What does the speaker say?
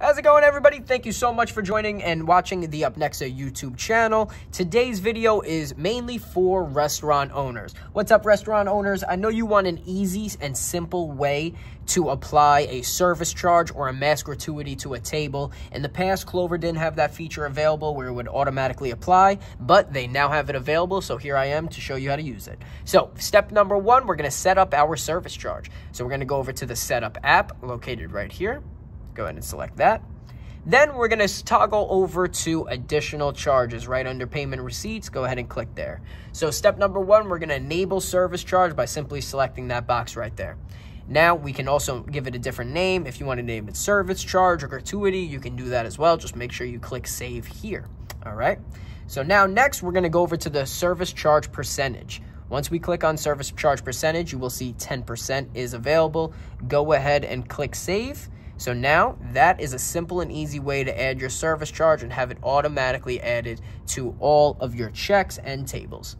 How's it going, everybody? Thank you so much for joining and watching the UpNexa YouTube channel. Today's video is mainly for restaurant owners. What's up, restaurant owners? I know you want an easy and simple way to apply a service charge or a mass gratuity to a table. In the past, Clover didn't have that feature available where it would automatically apply, but they now have it available, so here I am to show you how to use it. So, step number one, we're going to set up our service charge. So we're going to go over to the Setup app located right here. Go ahead and select that. Then we're going to toggle over to additional charges right under payment receipts. Go ahead and click there. So step number one, we're going to enable service charge by simply selecting that box right there. Now we can also give it a different name. If you want to name it service charge or gratuity, you can do that as well. Just make sure you click save here. All right. So now next we're going to go over to the service charge percentage. Once we click on service charge percentage, you will see 10% is available. Go ahead and click save. So now that is a simple and easy way to add your service charge and have it automatically added to all of your checks and tables.